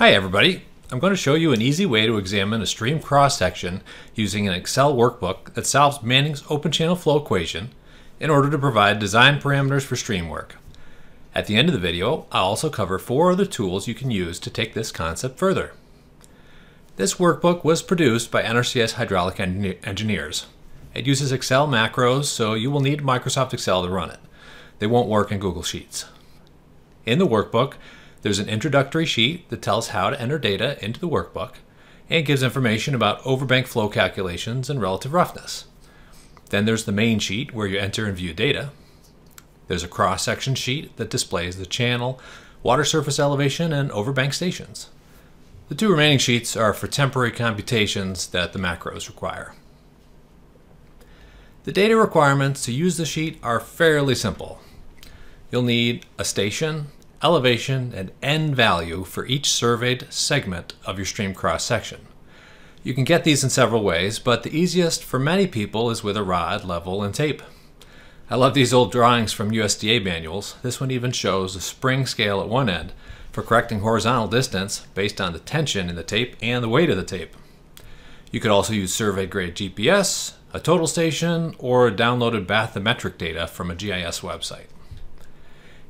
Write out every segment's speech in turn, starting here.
Hi everybody. I'm going to show you an easy way to examine a stream cross-section using an Excel workbook that solves Manning's open channel flow equation in order to provide design parameters for stream work. At the end of the video, I'll also cover four other tools you can use to take this concept further. This workbook was produced by NRCS Hydraulic Engineers. It uses Excel macros, so you will need Microsoft Excel to run it. They won't work in Google Sheets. In the workbook, there's an introductory sheet that tells how to enter data into the workbook and gives information about overbank flow calculations and relative roughness. Then there's the main sheet where you enter and view data. There's a cross-section sheet that displays the channel, water surface elevation, and overbank stations. The two remaining sheets are for temporary computations that the macros require. The data requirements to use the sheet are fairly simple. You'll need a station, elevation, and n value for each surveyed segment of your stream cross section. You can get these in several ways, but the easiest for many people is with a rod, level, and tape. I love these old drawings from USDA manuals. This one even shows a spring scale at one end for correcting horizontal distance based on the tension in the tape and the weight of the tape. You could also use survey grade GPS, a total station, or downloaded bathymetric data from a GIS website.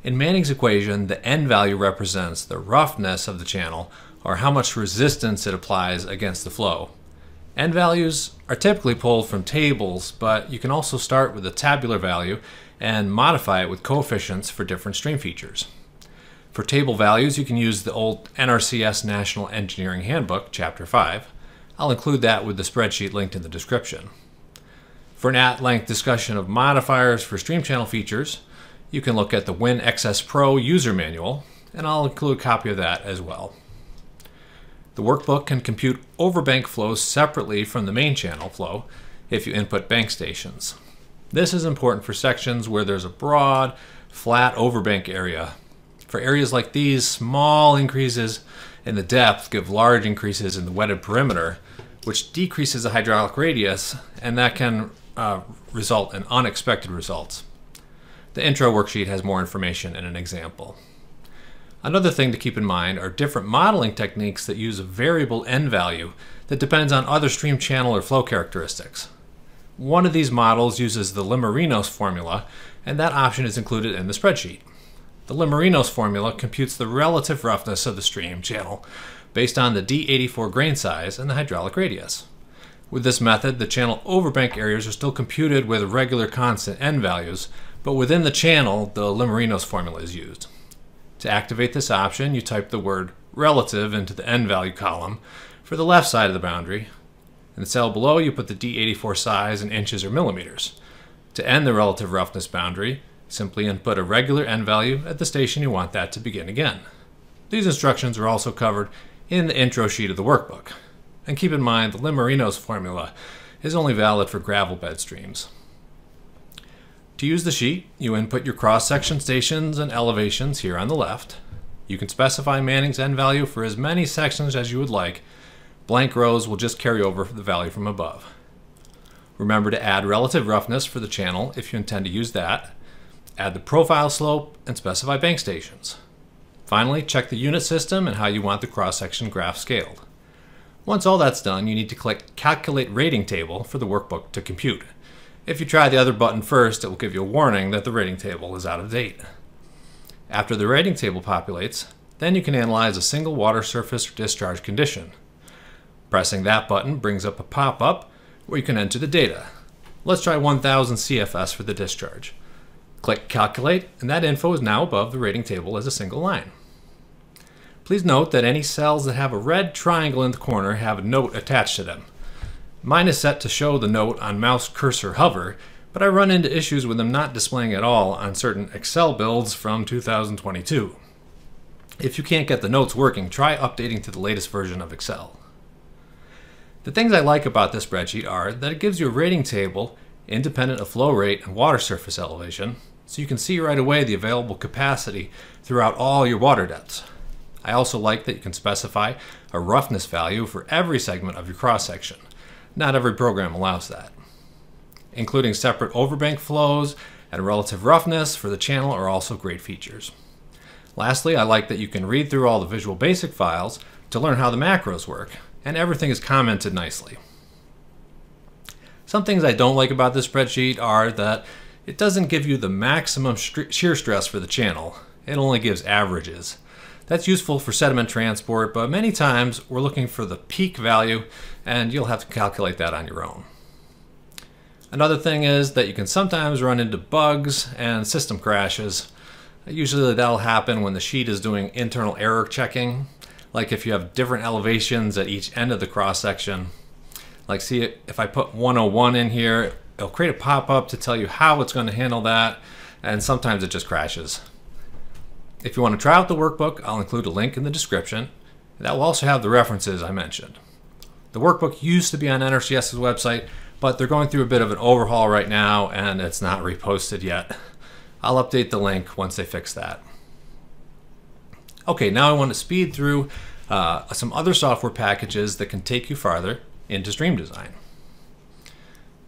In Manning's equation, the n value represents the roughness of the channel, or how much resistance it applies against the flow. N values are typically pulled from tables, but you can also start with a tabular value and modify it with coefficients for different stream features. For table values, you can use the old NRCS National Engineering Handbook, Chapter 5. I'll include that with the spreadsheet linked in the description. For an at-length discussion of modifiers for stream channel features, you can look at the WinXSPro user manual, and I'll include a copy of that as well. The workbook can compute overbank flows separately from the main channel flow if you input bank stations. This is important for sections where there's a broad, flat overbank area. For areas like these, small increases in the depth give large increases in the wetted perimeter, which decreases the hydraulic radius, and that can uh, result in unexpected results. The intro worksheet has more information and an example. Another thing to keep in mind are different modeling techniques that use a variable n value that depends on other stream channel or flow characteristics. One of these models uses the Limerinos formula, and that option is included in the spreadsheet. The Limerinos formula computes the relative roughness of the stream channel based on the D84 grain size and the hydraulic radius. With this method, the channel overbank areas are still computed with regular constant n values, but within the channel, the Limerinos formula is used. To activate this option, you type the word relative into the n value column for the left side of the boundary. In the cell below, you put the D84 size in inches or millimeters. To end the relative roughness boundary, simply input a regular n value at the station you want that to begin again. These instructions are also covered in the intro sheet of the workbook. And keep in mind, the Limerinos formula is only valid for gravel bed streams. To use the sheet, you input your cross-section stations and elevations here on the left. You can specify Manning's n value for as many sections as you would like. Blank rows will just carry over the value from above. Remember to add relative roughness for the channel if you intend to use that. Add the profile slope and specify bank stations. Finally, check the unit system and how you want the cross-section graph scaled. Once all that's done, you need to click Calculate Rating Table for the workbook to compute. If you try the other button first, it will give you a warning that the rating table is out of date. After the rating table populates, then you can analyze a single water surface or discharge condition. Pressing that button brings up a pop-up where you can enter the data. Let's try 1000 CFS for the discharge. Click Calculate, and that info is now above the rating table as a single line. Please note that any cells that have a red triangle in the corner have a note attached to them. Mine is set to show the note on mouse cursor hover, but I run into issues with them not displaying at all on certain Excel builds from 2022. If you can't get the notes working, try updating to the latest version of Excel. The things I like about this spreadsheet are that it gives you a rating table independent of flow rate and water surface elevation, so you can see right away the available capacity throughout all your water depths. I also like that you can specify a roughness value for every segment of your cross section. Not every program allows that. Including separate overbank flows and relative roughness for the channel are also great features. Lastly, I like that you can read through all the Visual Basic files to learn how the macros work, and everything is commented nicely. Some things I don't like about this spreadsheet are that it doesn't give you the maximum shear stress for the channel. It only gives averages. That's useful for sediment transport, but many times we're looking for the peak value and you'll have to calculate that on your own. Another thing is that you can sometimes run into bugs and system crashes. Usually that'll happen when the sheet is doing internal error checking, like if you have different elevations at each end of the cross section. Like see if I put 101 in here, it'll create a pop-up to tell you how it's going to handle that, and sometimes it just crashes. If you want to try out the workbook, I'll include a link in the description. That will also have the references I mentioned. The workbook used to be on NRCS's website, but they're going through a bit of an overhaul right now and it's not reposted yet. I'll update the link once they fix that. Okay, now I want to speed through uh, some other software packages that can take you farther into stream design.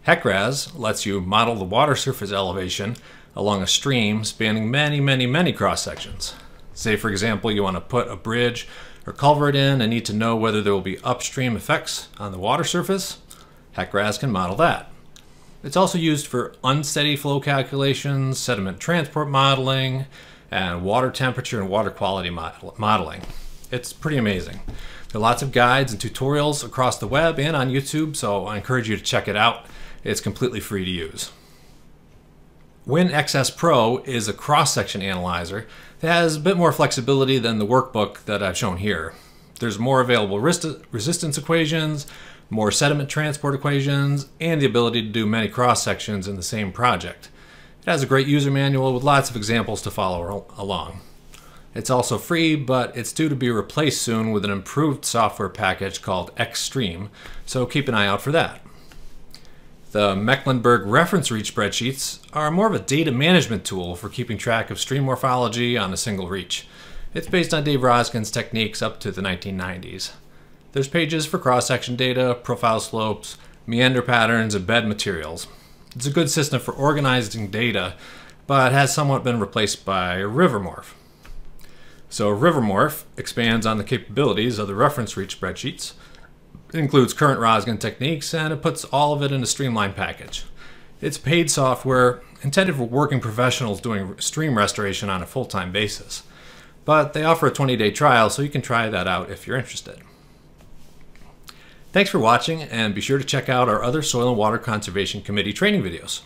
HEC-RAS lets you model the water surface elevation along a stream spanning many, many, many cross sections. Say, for example, you want to put a bridge or culvert in and need to know whether there will be upstream effects on the water surface. HEC-RAS can model that. It's also used for unsteady flow calculations, sediment transport modeling, and water temperature and water quality modeling. It's pretty amazing. There are lots of guides and tutorials across the web and on YouTube, so I encourage you to check it out. It's completely free to use. WinXSPro is a cross-section analyzer that has a bit more flexibility than the workbook that I've shown here. There's more available resistance equations, more sediment transport equations, and the ability to do many cross-sections in the same project. It has a great user manual with lots of examples to follow along. It's also free, but it's due to be replaced soon with an improved software package called Xstream, so keep an eye out for that. The Mecklenburg reference reach spreadsheets are more of a data management tool for keeping track of stream morphology on a single reach. It's based on Dave Rosgen's techniques up to the 1990s. There's pages for cross-section data, profile slopes, meander patterns, and bed materials. It's a good system for organizing data, but has somewhat been replaced by RiverMorph. So RiverMorph expands on the capabilities of the reference reach spreadsheets, it includes current Rosgen techniques and it puts all of it in a streamlined package. It's paid software intended for working professionals doing stream restoration on a full-time basis. But they offer a 20-day trial so you can try that out if you're interested. Thanks for watching and be sure to check out our other Soil and Water Conservation Committee training videos.